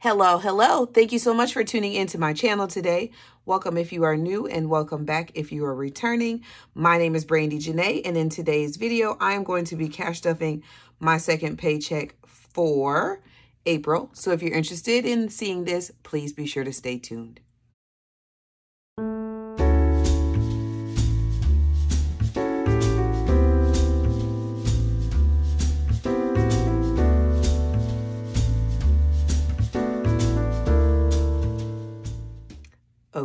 Hello, hello. Thank you so much for tuning into my channel today. Welcome if you are new and welcome back if you are returning. My name is Brandi Janei and in today's video, I am going to be cash stuffing my second paycheck for April. So if you're interested in seeing this, please be sure to stay tuned.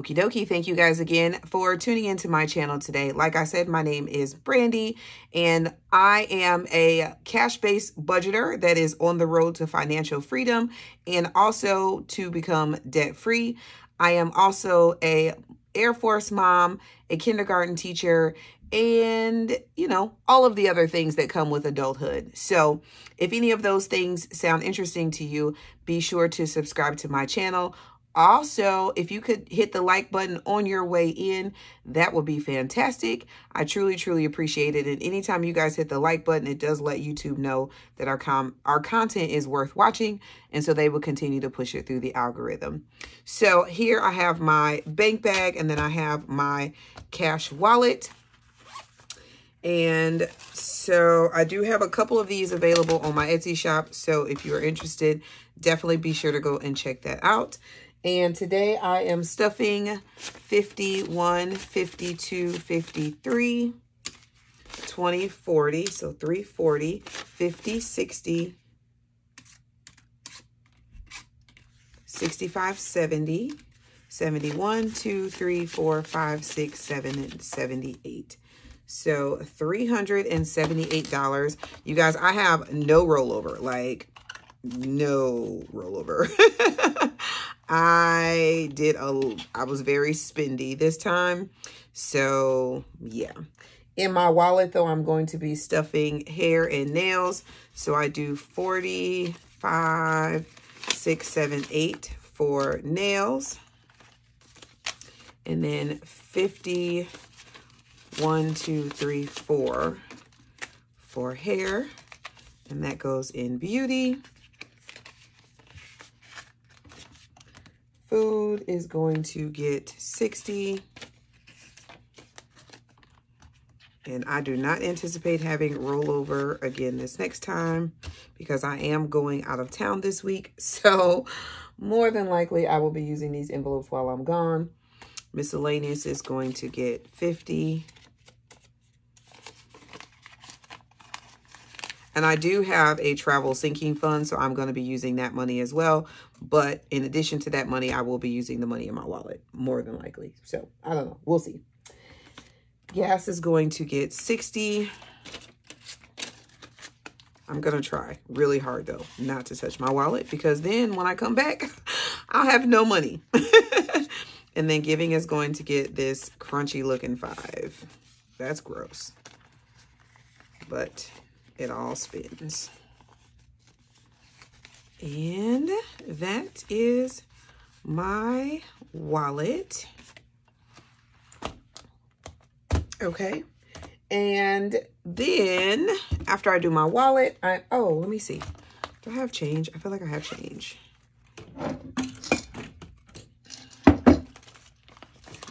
Okie dokie. Thank you guys again for tuning into my channel today. Like I said, my name is Brandi and I am a cash-based budgeter that is on the road to financial freedom and also to become debt-free. I am also a Air Force mom, a kindergarten teacher, and, you know, all of the other things that come with adulthood. So if any of those things sound interesting to you, be sure to subscribe to my channel. Also, if you could hit the like button on your way in, that would be fantastic. I truly, truly appreciate it. And anytime you guys hit the like button, it does let YouTube know that our com our content is worth watching. And so they will continue to push it through the algorithm. So here I have my bank bag and then I have my cash wallet. And so I do have a couple of these available on my Etsy shop. So if you are interested, definitely be sure to go and check that out. And today I am stuffing 51, 52, 53, 20, 40. So 340, 50, 60, 65, 70, 71, 2, 3, 4, 5, 6, 7, and 78. So $378. You guys, I have no rollover. Like, no rollover. I did a, I was very spendy this time. So yeah. In my wallet though, I'm going to be stuffing hair and nails. So I do 45, 6, 7, 8 for nails. And then 50, 1, 2, 3, 4 for hair. And that goes in beauty. Food is going to get 60. And I do not anticipate having rollover again this next time because I am going out of town this week. So more than likely I will be using these envelopes while I'm gone. Miscellaneous is going to get 50. And I do have a travel sinking fund, so I'm going to be using that money as well. But in addition to that money, I will be using the money in my wallet, more than likely. So, I don't know. We'll see. Gas is going to get 60. I'm going to try really hard, though, not to touch my wallet. Because then when I come back, I'll have no money. and then giving is going to get this crunchy looking five. That's gross. But it all spins. And that is my wallet. Okay. And then after I do my wallet, I, oh, let me see. Do I have change? I feel like I have change.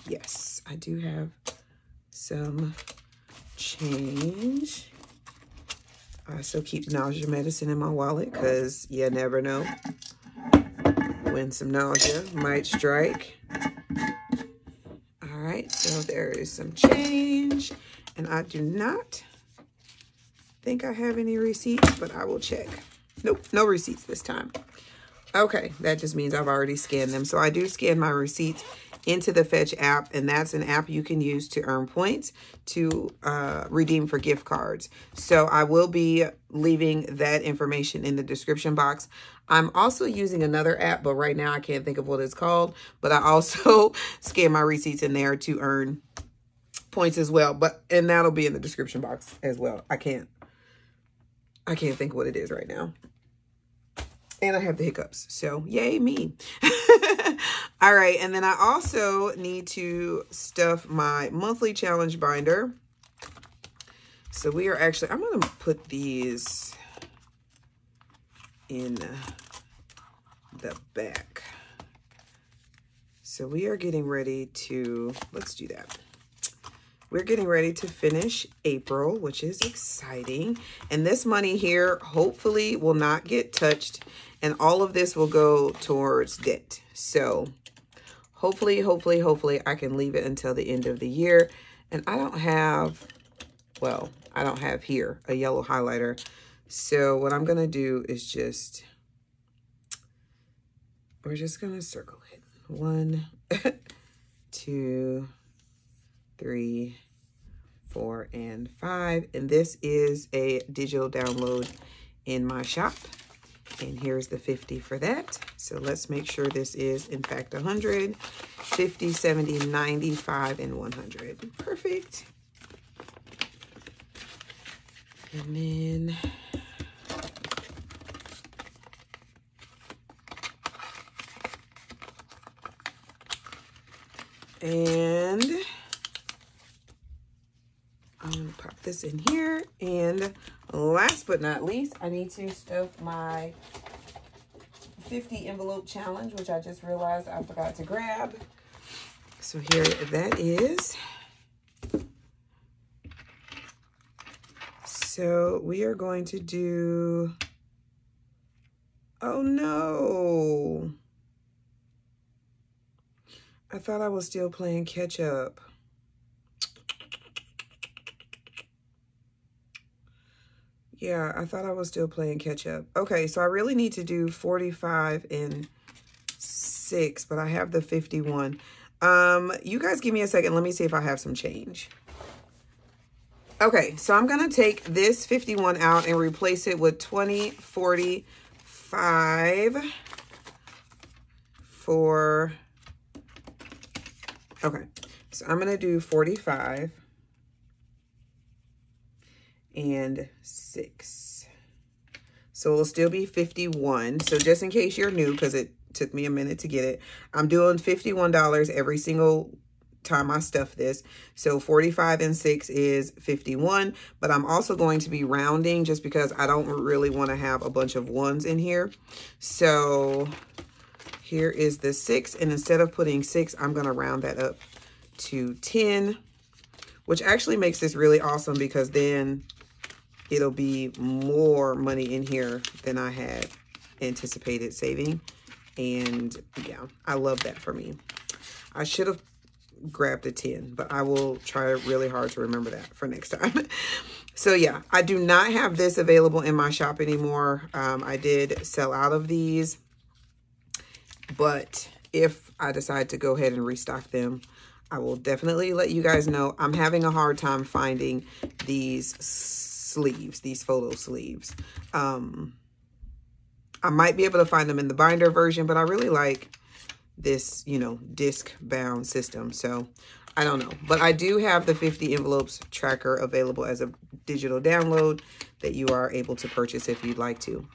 Yes, I do have some change. I still keep nausea medicine in my wallet because you never know when some nausea might strike. All right, so there is some change. And I do not think I have any receipts, but I will check. Nope, no receipts this time. Okay, that just means I've already scanned them. So I do scan my receipts into the Fetch app, and that's an app you can use to earn points to uh, redeem for gift cards. So I will be leaving that information in the description box. I'm also using another app, but right now I can't think of what it's called. But I also scan my receipts in there to earn points as well. But and that'll be in the description box as well. I can't I can't think what it is right now. And I have the hiccups. So yay me. All right. And then I also need to stuff my monthly challenge binder. So we are actually, I'm going to put these in the back. So we are getting ready to, let's do that. We're getting ready to finish April, which is exciting. And this money here hopefully will not get touched. And all of this will go towards debt. So hopefully, hopefully, hopefully I can leave it until the end of the year. And I don't have, well, I don't have here a yellow highlighter. So what I'm going to do is just, we're just going to circle it. One, two, three, four, and five. And this is a digital download in my shop. And here's the 50 for that. So let's make sure this is, in fact, 100, 50, 70, 95, and 100. Perfect. And then... And pop this in here. And last but not least, I need to stuff my 50 envelope challenge, which I just realized I forgot to grab. So here that is. So we are going to do, oh no. I thought I was still playing catch up. Yeah, I thought I was still playing catch up. Okay, so I really need to do 45 and 6, but I have the 51. Um, you guys give me a second. Let me see if I have some change. Okay, so I'm going to take this 51 out and replace it with 20, 45 for... Okay, so I'm going to do 45 and 6. So it'll still be 51. So just in case you're new, because it took me a minute to get it, I'm doing $51 every single time I stuff this. So 45 and 6 is 51, but I'm also going to be rounding just because I don't really want to have a bunch of ones in here. So here is the 6, and instead of putting 6, I'm going to round that up to 10, which actually makes this really awesome because then it'll be more money in here than I had anticipated saving. And yeah, I love that for me. I should have grabbed a 10, but I will try really hard to remember that for next time. so yeah, I do not have this available in my shop anymore. Um, I did sell out of these, but if I decide to go ahead and restock them, I will definitely let you guys know. I'm having a hard time finding these sleeves, these photo sleeves. Um, I might be able to find them in the binder version, but I really like this, you know, disc bound system. So I don't know, but I do have the 50 envelopes tracker available as a digital download that you are able to purchase if you'd like to.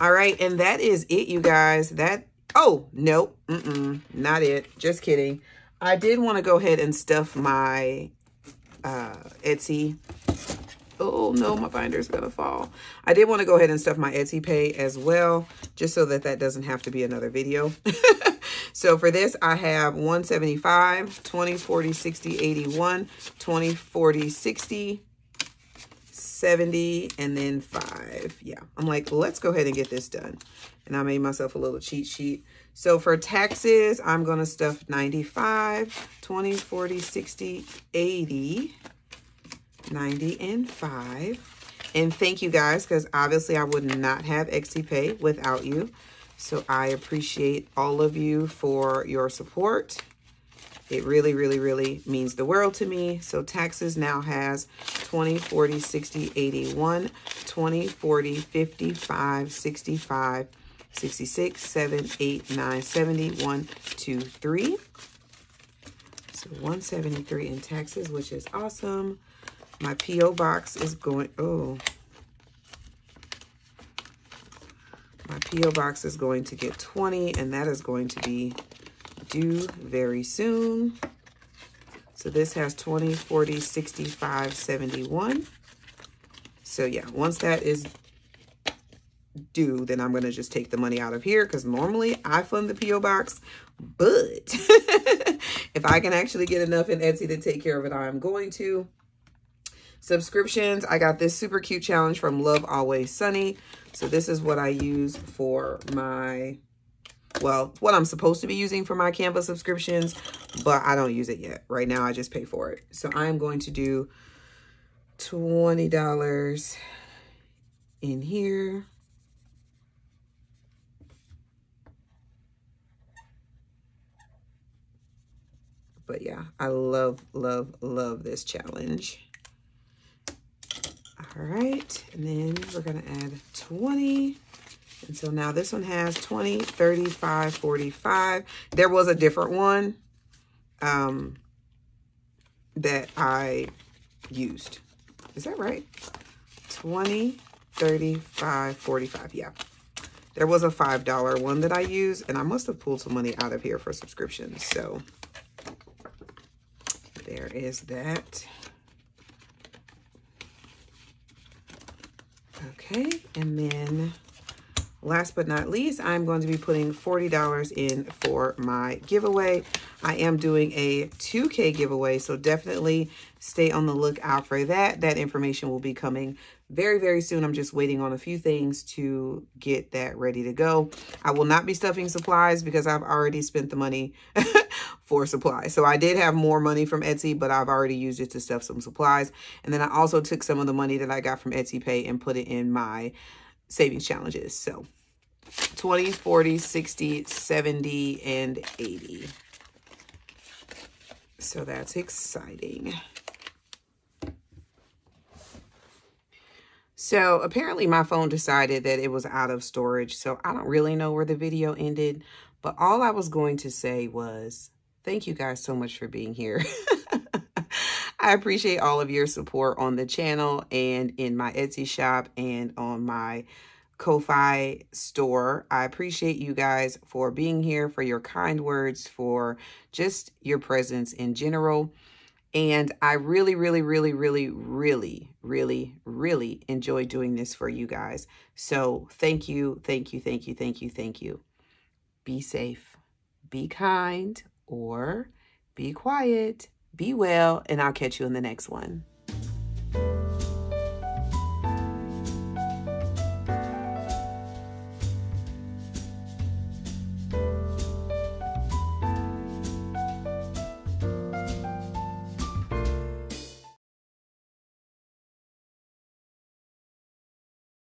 All right. And that is it, you guys. That, oh, nope. Mm -mm, not it. Just kidding. I did want to go ahead and stuff my uh, Etsy Oh no, my binder's gonna fall. I did want to go ahead and stuff my Etsy pay as well, just so that that doesn't have to be another video. so for this, I have 175, 20, 40, 60, 81, 20, 40, 60, 70, and then five. Yeah, I'm like, let's go ahead and get this done. And I made myself a little cheat sheet. So for taxes, I'm to stuff 95, 20, 40, 60, 80, 90 and 5. And thank you guys, because obviously I would not have Pay without you. So I appreciate all of you for your support. It really, really, really means the world to me. So taxes now has 20, 40, 60, 81, 20, 40, 55, 65, 66, 7, 8, 9, 70, 1, 2, 3. So 173 in taxes, which is awesome. My P.O. box is going, oh. My P.O. box is going to get 20, and that is going to be due very soon. So this has 20, 40, 65, 71. So yeah, once that is due, then I'm going to just take the money out of here because normally I fund the P.O. box. But if I can actually get enough in Etsy to take care of it, I'm going to. Subscriptions, I got this super cute challenge from Love Always Sunny. So this is what I use for my, well, what I'm supposed to be using for my Canva subscriptions, but I don't use it yet. Right now, I just pay for it. So I am going to do $20 in here. But yeah, I love, love, love this challenge. All right, and then we're gonna add 20. And so now this one has 20, 35, 45. There was a different one um, that I used. Is that right? 20, 35, 45. Yeah. There was a $5 one that I used, and I must have pulled some money out of here for subscriptions. So there is that. Okay, and then last but not least, I'm going to be putting $40 in for my giveaway. I am doing a 2K giveaway, so definitely stay on the lookout for that. That information will be coming very, very soon. I'm just waiting on a few things to get that ready to go. I will not be stuffing supplies because I've already spent the money for supplies. So I did have more money from Etsy, but I've already used it to stuff some supplies. And then I also took some of the money that I got from Etsy Pay and put it in my savings challenges. So 20, 40, 60, 70, and 80. So that's exciting. So apparently my phone decided that it was out of storage. So I don't really know where the video ended. But all I was going to say was, thank you guys so much for being here. I appreciate all of your support on the channel and in my Etsy shop and on my Ko-Fi store. I appreciate you guys for being here, for your kind words, for just your presence in general. And I really, really, really, really, really, really, really enjoy doing this for you guys. So thank you, thank you, thank you, thank you, thank you. Be safe, be kind, or be quiet, be well, and I'll catch you in the next one.